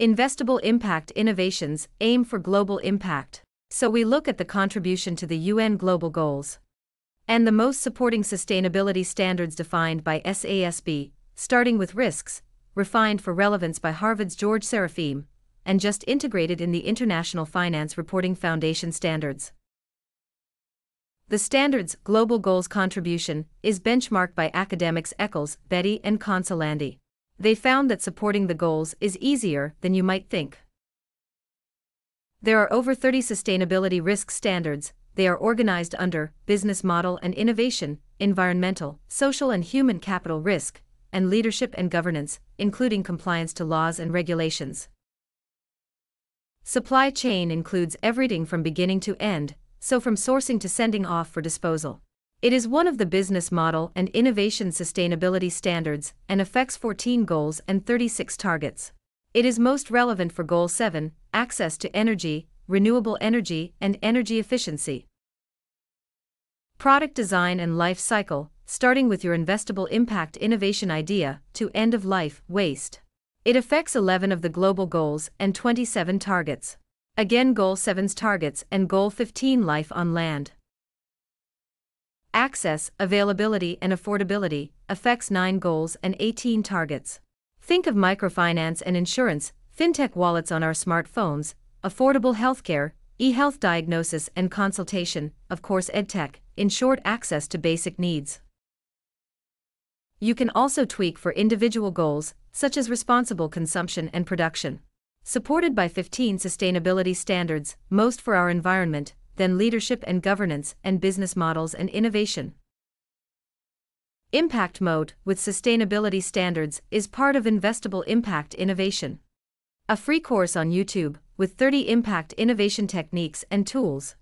Investable impact innovations aim for global impact. So we look at the contribution to the UN Global Goals and the most supporting sustainability standards defined by SASB, starting with risks, refined for relevance by Harvard's George Serafeim, and just integrated in the International Finance Reporting Foundation standards. The standard's global goals contribution is benchmarked by academics Eccles, Betty, and Consolandi. They found that supporting the goals is easier than you might think. There are over 30 sustainability risk standards. They are organized under business model and innovation, environmental, social and human capital risk, and leadership and governance, including compliance to laws and regulations. Supply chain includes everything from beginning to end, so from sourcing to sending off for disposal. It is one of the business model and innovation sustainability standards and affects 14 goals and 36 targets. It is most relevant for Goal 7 access to energy, renewable energy, and energy efficiency. Product design and life cycle, starting with your investable impact innovation idea to end of life waste. It affects 11 of the global goals and 27 targets. Again, Goal 7's targets and Goal 15 life on land. Access, availability, and affordability affects 9 goals and 18 targets. Think of microfinance and insurance, fintech wallets on our smartphones, affordable healthcare, e health diagnosis and consultation, of course, edtech, in short, access to basic needs. You can also tweak for individual goals, such as responsible consumption and production supported by 15 sustainability standards, most for our environment, then leadership and governance and business models and innovation. Impact MOAT with Sustainability Standards is part of Investible Impact Innovation. A free course on YouTube with 30 impact innovation techniques and tools.